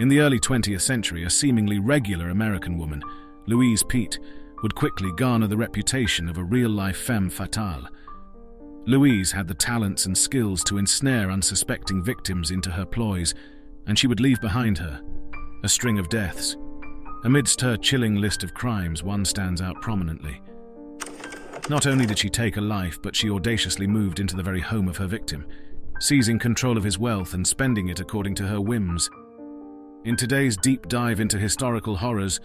In the early 20th century, a seemingly regular American woman, Louise Peete, would quickly garner the reputation of a real-life femme fatale. Louise had the talents and skills to ensnare unsuspecting victims into her ploys, and she would leave behind her a string of deaths. Amidst her chilling list of crimes, one stands out prominently. Not only did she take a life, but she audaciously moved into the very home of her victim, seizing control of his wealth and spending it according to her whims. In today's deep dive into historical horrors,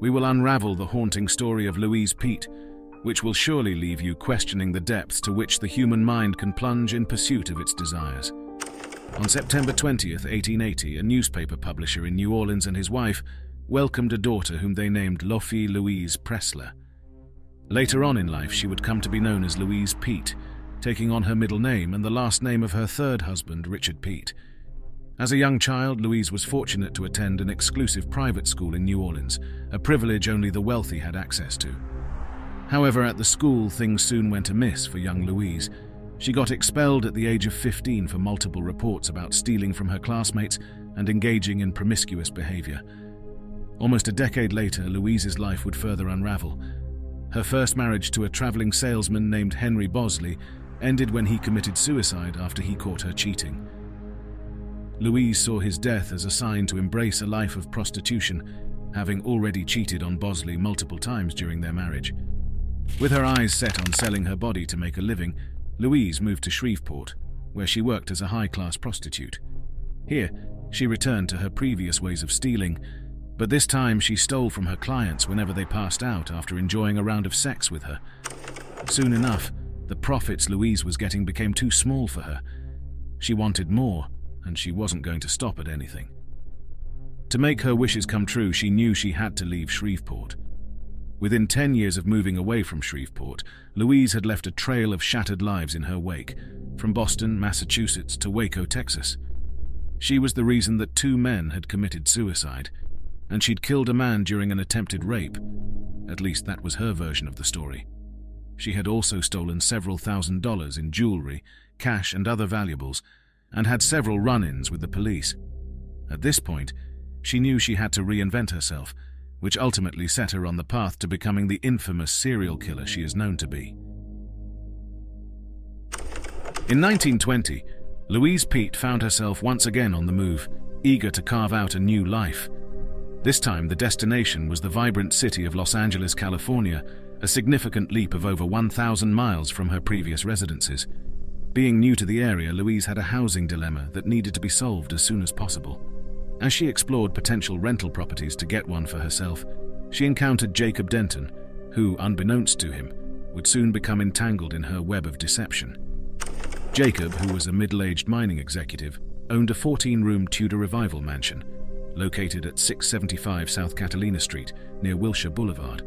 we will unravel the haunting story of Louise Peete, which will surely leave you questioning the depths to which the human mind can plunge in pursuit of its desires. On September 20th, 1880, a newspaper publisher in New Orleans and his wife welcomed a daughter whom they named Lophie Louise Preslar. Later on in life, she would come to be known as Louise Peete, taking on her middle name and the last name of her third husband, Richard Peete. As a young child, Louise was fortunate to attend an exclusive private school in New Orleans, a privilege only the wealthy had access to. However, at the school, things soon went amiss for young Louise. She got expelled at the age of 15 for multiple reports about stealing from her classmates and engaging in promiscuous behavior. Almost a decade later, Louise's life would further unravel. Her first marriage to a traveling salesman named Henry Bosley ended when he committed suicide after he caught her cheating. Louise saw his death as a sign to embrace a life of prostitution, having already cheated on Bosley multiple times during their marriage. With her eyes set on selling her body to make a living, Louise moved to Shreveport, where she worked as a high-class prostitute. Here, she returned to her previous ways of stealing, but this time she stole from her clients whenever they passed out after enjoying a round of sex with her. Soon enough, the profits Louise was getting became too small for her. She wanted more, and she wasn't going to stop at anything. To make her wishes come true, she knew she had to leave Shreveport. Within 10 years of moving away from Shreveport, Louise had left a trail of shattered lives in her wake, from Boston, Massachusetts to Waco, Texas. She was the reason that two men had committed suicide, and she'd killed a man during an attempted rape. At least that was her version of the story. She had also stolen several thousand dollars in jewelry, cash, and other valuables, and had several run-ins with the police. At this point, she knew she had to reinvent herself, which ultimately set her on the path to becoming the infamous serial killer she is known to be. In 1920, Louise Peete found herself once again on the move, eager to carve out a new life. This time, the destination was the vibrant city of Los Angeles, California, a significant leap of over 1,000 miles from her previous residences. Being new to the area, Louise had a housing dilemma that needed to be solved as soon as possible. As she explored potential rental properties to get one for herself, she encountered Jacob Denton, who, unbeknownst to him, would soon become entangled in her web of deception. Jacob, who was a middle-aged mining executive, owned a 14-room Tudor Revival mansion located at 675 South Catalina Street near Wilshire Boulevard.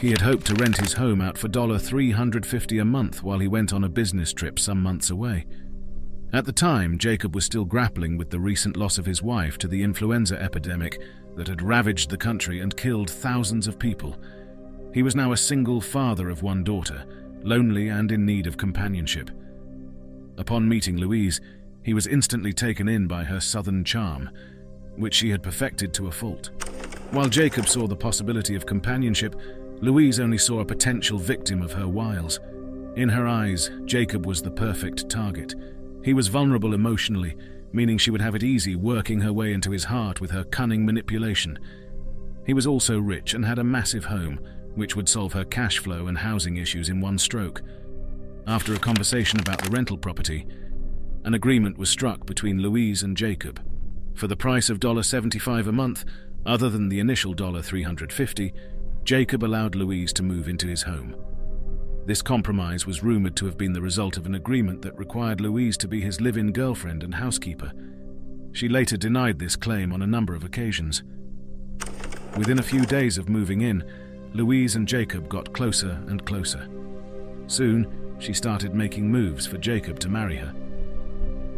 He had hoped to rent his home out for $350 a month while he went on a business trip some months away. At the time, Jacob was still grappling with the recent loss of his wife to the influenza epidemic that had ravaged the country and killed thousands of people. He was now a single father of one daughter, lonely and in need of companionship. Upon meeting Louise, he was instantly taken in by her southern charm, which she had perfected to a fault. While Jacob saw the possibility of companionship, Louise only saw a potential victim of her wiles. In her eyes, Jacob was the perfect target. He was vulnerable emotionally, meaning she would have it easy working her way into his heart with her cunning manipulation. He was also rich and had a massive home, which would solve her cash flow and housing issues in one stroke. After a conversation about the rental property, an agreement was struck between Louise and Jacob. For the price of $75 a month, other than the initial $350, Jacob allowed Louise to move into his home. This compromise was rumored to have been the result of an agreement that required Louise to be his live-in girlfriend and housekeeper. She later denied this claim on a number of occasions. Within a few days of moving in, Louise and Jacob got closer and closer. Soon, she started making moves for Jacob to marry her.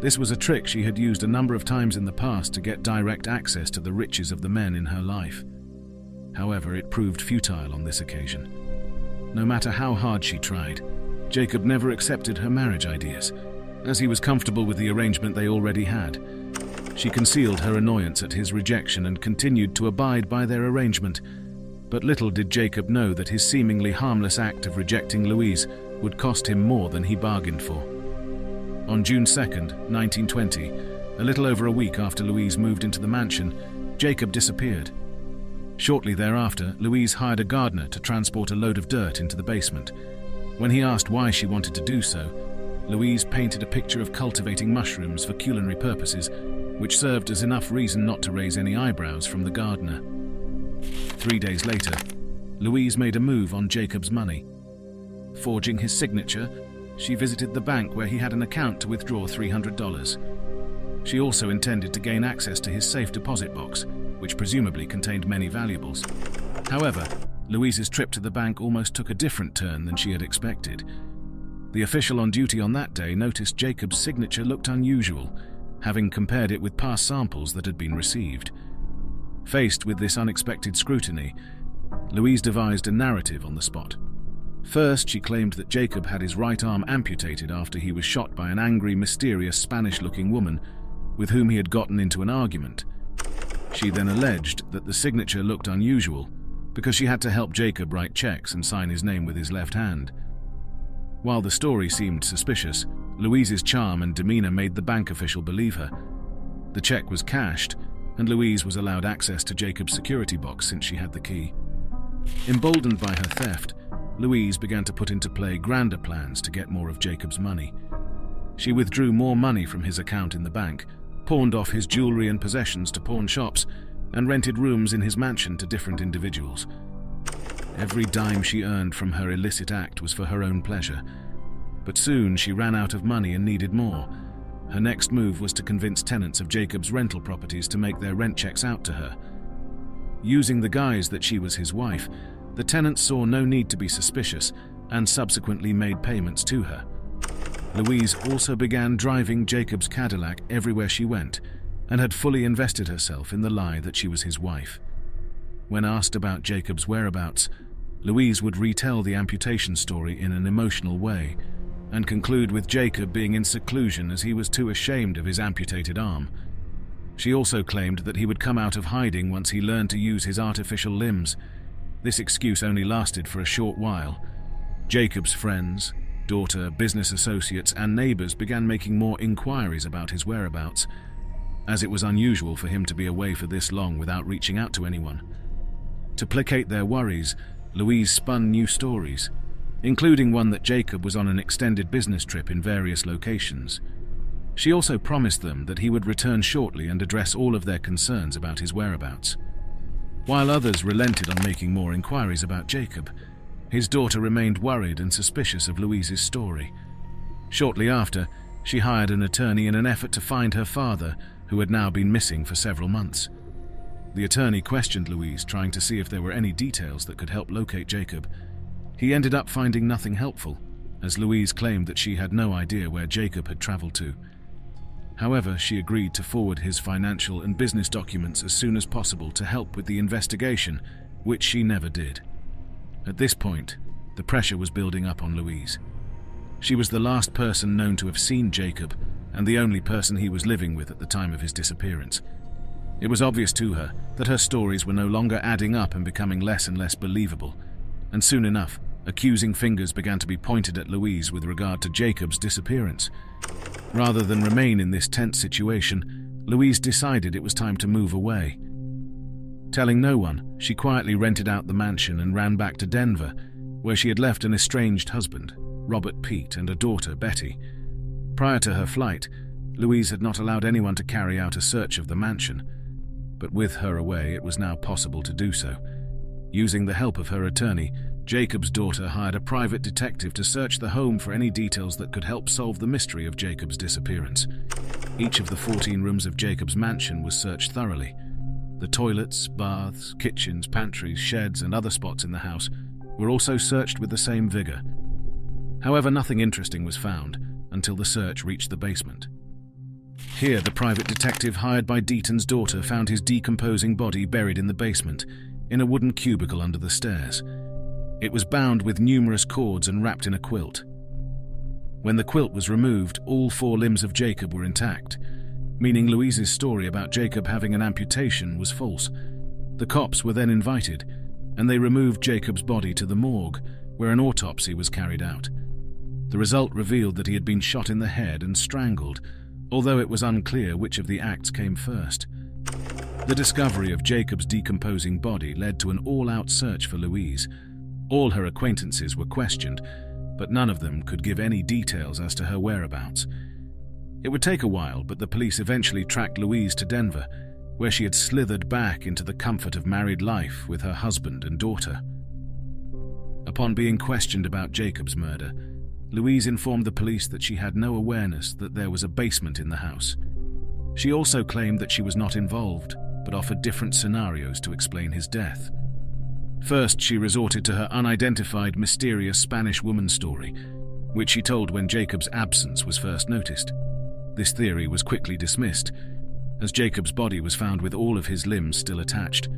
This was a trick she had used a number of times in the past to get direct access to the riches of the men in her life. However, it proved futile on this occasion. No matter how hard she tried, Jacob never accepted her marriage ideas, as he was comfortable with the arrangement they already had. She concealed her annoyance at his rejection and continued to abide by their arrangement. But little did Jacob know that his seemingly harmless act of rejecting Louise would cost him more than he bargained for. On June 2, 1920, a little over a week after Louise moved into the mansion, Jacob disappeared. Shortly thereafter, Louise hired a gardener to transport a load of dirt into the basement. When he asked why she wanted to do so, Louise painted a picture of cultivating mushrooms for culinary purposes, which served as enough reason not to raise any eyebrows from the gardener. Three days later, Louise made a move on Jacob's money. Forging his signature, she visited the bank where he had an account to withdraw $300. She also intended to gain access to his safe deposit box, which presumably contained many valuables. However, Louise's trip to the bank almost took a different turn than she had expected. The official on duty on that day noticed Jacob's signature looked unusual, having compared it with past samples that had been received. Faced with this unexpected scrutiny, Louise devised a narrative on the spot. First, she claimed that Jacob had his right arm amputated after he was shot by an angry, mysterious Spanish-looking woman with whom he had gotten into an argument. She then alleged that the signature looked unusual because she had to help Jacob write checks and sign his name with his left hand. While the story seemed suspicious, Louise's charm and demeanor made the bank official believe her. The check was cashed, and Louise was allowed access to Jacob's security box since she had the key. Emboldened by her theft, Louise began to put into play grander plans to get more of Jacob's money. She withdrew more money from his account in the bank, pawned off his jewelry and possessions to pawn shops, and rented rooms in his mansion to different individuals. Every dime she earned from her illicit act was for her own pleasure. But soon she ran out of money and needed more. Her next move was to convince tenants of Jacob's rental properties to make their rent checks out to her. Using the guise that she was his wife, the tenants saw no need to be suspicious and subsequently made payments to her. Louise also began driving Jacob's Cadillac everywhere she went, and had fully invested herself in the lie that she was his wife. When asked about Jacob's whereabouts, Louise would retell the amputation story in an emotional way and conclude with Jacob being in seclusion as he was too ashamed of his amputated arm. She also claimed that he would come out of hiding once he learned to use his artificial limbs. This excuse only lasted for a short while. Jacob's friends, daughter, business associates, and neighbors began making more inquiries about his whereabouts, as it was unusual for him to be away for this long without reaching out to anyone. To placate their worries, Louise spun new stories, including one that Jacob was on an extended business trip in various locations. She also promised them that he would return shortly and address all of their concerns about his whereabouts. While others relented on making more inquiries about Jacob, his daughter remained worried and suspicious of Louise's story. Shortly after, she hired an attorney in an effort to find her father who had now been missing for several months. The attorney questioned Louise, trying to see if there were any details that could help locate Jacob. He ended up finding nothing helpful, as Louise claimed that she had no idea where Jacob had traveled to. However, she agreed to forward his financial and business documents as soon as possible to help with the investigation, which she never did. At this point, the pressure was building up on Louise. She was the last person known to have seen Jacob and the only person he was living with at the time of his disappearance. It was obvious to her that her stories were no longer adding up and becoming less and less believable, and soon enough, accusing fingers began to be pointed at Louise with regard to Jacob's disappearance. Rather than remain in this tense situation, Louise decided it was time to move away. Telling no one, she quietly rented out the mansion and ran back to Denver, where she had left an estranged husband, Robert Peete, and a daughter, Betty. Prior to her flight, Louise had not allowed anyone to carry out a search of the mansion, but with her away, it was now possible to do so. Using the help of her attorney, Jacob's daughter hired a private detective to search the home for any details that could help solve the mystery of Jacob's disappearance. Each of the 14 rooms of Jacob's mansion was searched thoroughly. The toilets, baths, kitchens, pantries, sheds, and other spots in the house were also searched with the same vigor. However, nothing interesting was found, until the search reached the basement. Here, the private detective hired by Denton's daughter found his decomposing body buried in the basement, in a wooden cubicle under the stairs. It was bound with numerous cords and wrapped in a quilt. When the quilt was removed, all four limbs of Jacob were intact. meaning Louise's story about Jacob having an amputation was false. The cops were then invited, and they removed Jacob's body to the morgue, where an autopsy was carried out. The result revealed that he had been shot in the head and strangled, although it was unclear which of the acts came first. The discovery of Jacob's decomposing body led to an all-out search for Louise. All her acquaintances were questioned, but none of them could give any details as to her whereabouts. It would take a while, but the police eventually tracked Louise to Denver, where she had slithered back into the comfort of married life with her husband and daughter. Upon being questioned about Jacob's murder, Louise informed the police that she had no awareness that there was a basement in the house. She also claimed that she was not involved, but offered different scenarios to explain his death. First, she resorted to her unidentified mysterious Spanish woman story, which she told when Jacob's absence was first noticed. This theory was quickly dismissed, as Jacob's body was found with all of his limbs still attached,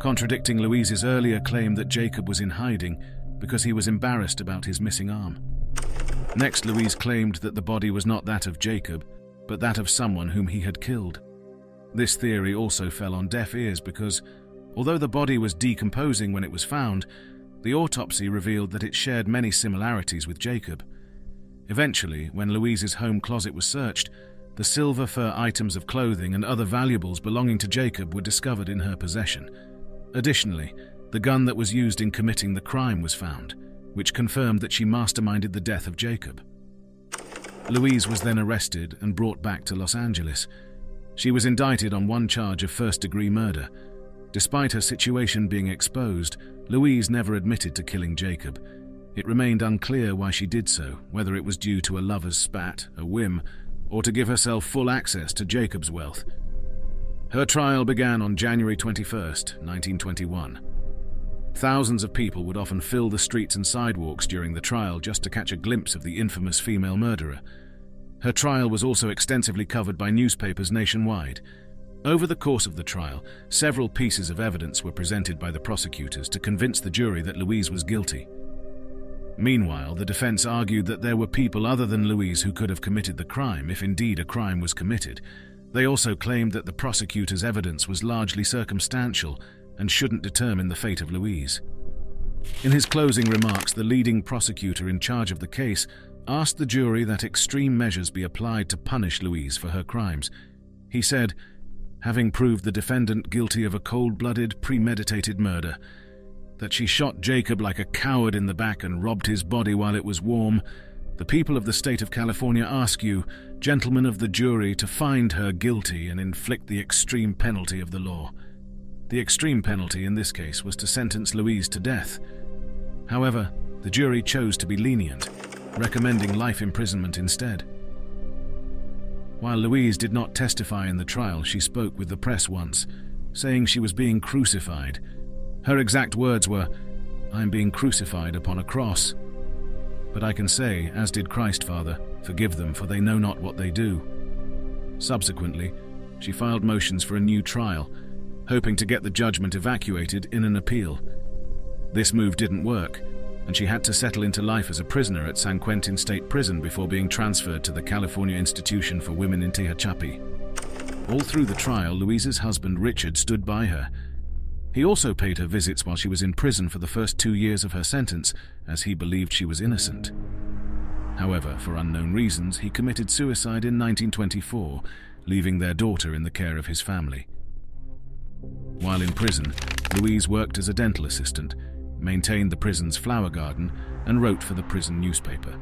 contradicting Louise's earlier claim that Jacob was in hiding because he was embarrassed about his missing arm. Next, Louise claimed that the body was not that of Jacob, but that of someone whom he had killed. This theory also fell on deaf ears because, although the body was decomposing when it was found, the autopsy revealed that it shared many similarities with Jacob. Eventually, when Louise's home closet was searched, the silver fur items of clothing and other valuables belonging to Jacob were discovered in her possession. Additionally, the gun that was used in committing the crime was found, which confirmed that she masterminded the death of Jacob. Louise was then arrested and brought back to Los Angeles. She was indicted on one charge of first-degree murder. Despite her situation being exposed, Louise never admitted to killing Jacob. It remained unclear why she did so, whether it was due to a lover's spat, a whim, or to give herself full access to Jacob's wealth. Her trial began on January 21, 1921. Thousands of people would often fill the streets and sidewalks during the trial just to catch a glimpse of the infamous female murderer. Her trial was also extensively covered by newspapers nationwide. Over the course of the trial, several pieces of evidence were presented by the prosecutors to convince the jury that Louise was guilty. Meanwhile, the defense argued that there were people other than Louise who could have committed the crime if indeed a crime was committed. They also claimed that the prosecutor's evidence was largely circumstantial and shouldn't determine the fate of Louise. In his closing remarks, the leading prosecutor in charge of the case asked the jury that extreme measures be applied to punish Louise for her crimes. He said, having proved the defendant guilty of a cold-blooded, premeditated murder, that she shot Jacob like a coward in the back and robbed his body while it was warm, the people of the state of California ask you, gentlemen of the jury, to find her guilty and inflict the extreme penalty of the law. The extreme penalty in this case was to sentence Louise to death. However, the jury chose to be lenient, recommending life imprisonment instead. While Louise did not testify in the trial, she spoke with the press once, saying she was being crucified. Her exact words were, I am being crucified upon a cross. But I can say, as did Christ, Father, forgive them, for they know not what they do. Subsequently, she filed motions for a new trial, hoping to get the judgment evacuated in an appeal. This move didn't work, and she had to settle into life as a prisoner at San Quentin State Prison before being transferred to the California Institution for Women in Tehachapi. All through the trial, Louise's husband Richard stood by her. He also paid her visits while she was in prison for the first two years of her sentence, as he believed she was innocent. However, for unknown reasons, he committed suicide in 1924, leaving their daughter in the care of his family. While in prison, Louise worked as a dental assistant, maintained the prison's flower garden, and wrote for the prison newspaper.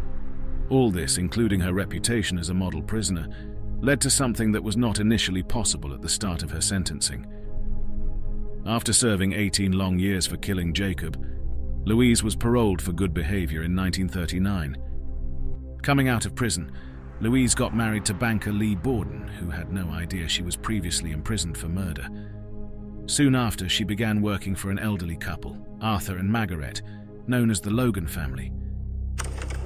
All this, including her reputation as a model prisoner, led to something that was not initially possible at the start of her sentencing. After serving 18 long years for killing Jacob, Louise was paroled for good behavior in 1939. Coming out of prison, Louise got married to banker Lee Borden, who had no idea she was previously imprisoned for murder. Soon after, she began working for an elderly couple, Arthur and Margaret, known as the Logan family.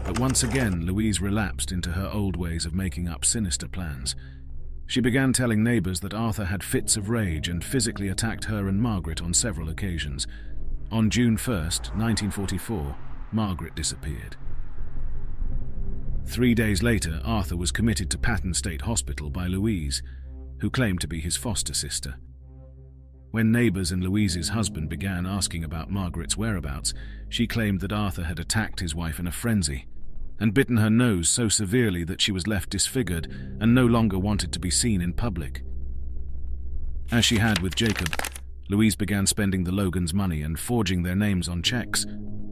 But once again, Louise relapsed into her old ways of making up sinister plans. She began telling neighbors that Arthur had fits of rage and physically attacked her and Margaret on several occasions. On June 1, 1944, Margaret disappeared. Three days later, Arthur was committed to Patton State Hospital by Louise. who claimed to be his foster sister. When neighbors and Louise's husband began asking about Margaret's whereabouts, she claimed that Arthur had attacked his wife in a frenzy and bitten her nose so severely that she was left disfigured and no longer wanted to be seen in public. As she had with Jacob, Louise began spending the Logans' money and forging their names on checks.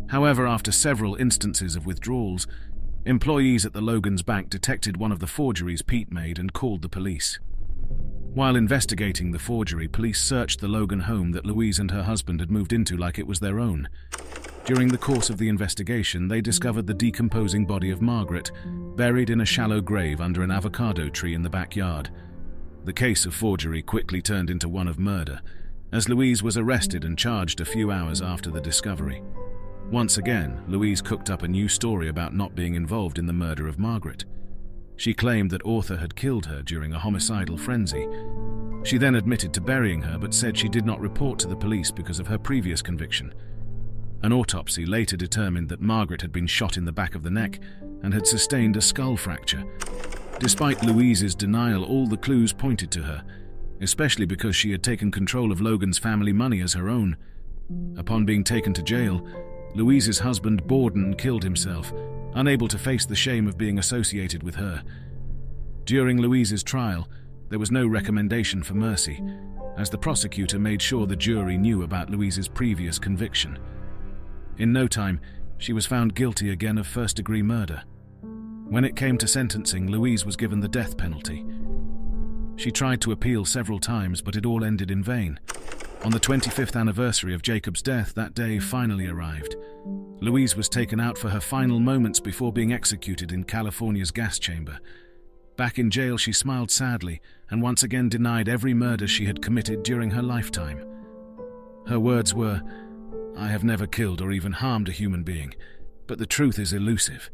However, after several instances of withdrawals, employees at the Logans' bank detected one of the forgeries Peete made and called the police. While investigating the forgery, police searched the Logan home that Louise and her husband had moved into like it was their own. During the course of the investigation, they discovered the decomposing body of Margaret, buried in a shallow grave under an avocado tree in the backyard. The case of forgery quickly turned into one of murder, as Louise was arrested and charged a few hours after the discovery. Once again, Louise cooked up a new story about not being involved in the murder of Margaret. She claimed that Arthur had killed her during a homicidal frenzy. She then admitted to burying her but said she did not report to the police because of her previous conviction. An autopsy later determined that Margaret had been shot in the back of the neck and had sustained a skull fracture. Despite Louise's denial, all the clues pointed to her, especially because she had taken control of Logan's family money as her own. Upon being taken to jail, Louise's husband Borden killed himself, unable to face the shame of being associated with her. During Louise's trial, there was no recommendation for mercy, as the prosecutor made sure the jury knew about Louise's previous conviction. In no time, she was found guilty again of first degree murder. When it came to sentencing, Louise was given the death penalty. She tried to appeal several times, but it all ended in vain. On the 25th anniversary of Jacob's death, that day finally arrived. Louise was taken out for her final moments before being executed in California's gas chamber. Back in jail, she smiled sadly and once again denied every murder she had committed during her lifetime. Her words were, I have never killed or even harmed a human being, but the truth is elusive.